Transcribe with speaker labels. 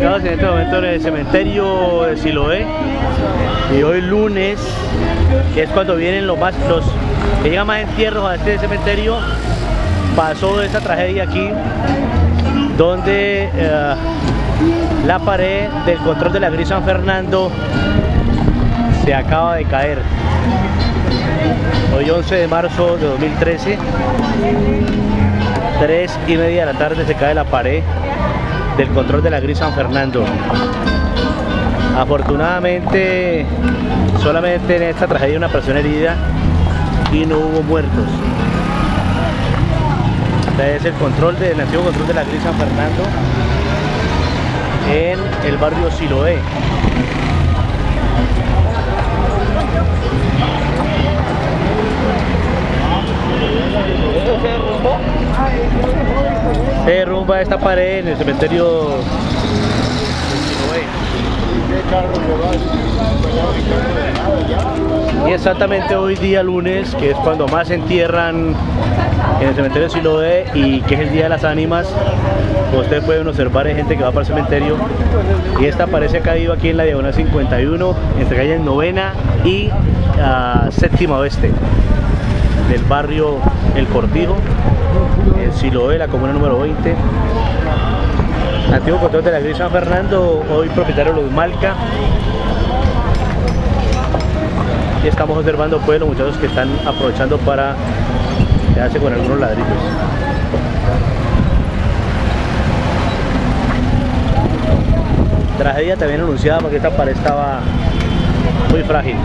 Speaker 1: ubicados en este momento en el cementerio de Siloé y hoy lunes, que es cuando vienen los más los que llegan más entierros a este cementerio, pasó esa tragedia aquí donde eh, la pared del control de la gris San Fernando se acaba de caer. Hoy 11 de marzo de 2013, 3 y media de la tarde se cae la pared del control de la gris San Fernando. Afortunadamente, solamente en esta tragedia una persona herida y no hubo muertos. Este es el control del antiguo control de la gris San Fernando en el barrio Siloé. Se derrumba esta pared en el cementerio. Y exactamente hoy día lunes, que es cuando más se entierran en el cementerio de Siloé y que es el Día de las Ánimas, ustedes pueden observar hay gente que va para el cementerio. Y esta se ha caído aquí en la diagonal 51 entre calle novena y uh, séptima oeste del barrio El Cortijo en Siloé, la comuna número 20 antiguo control de la Gris San Fernando, hoy propietario de Luz Malca. Y estamos observando pues los muchachos que están aprovechando para quedarse con algunos ladrillos. Tragedia también anunciada porque esta pared estaba muy frágil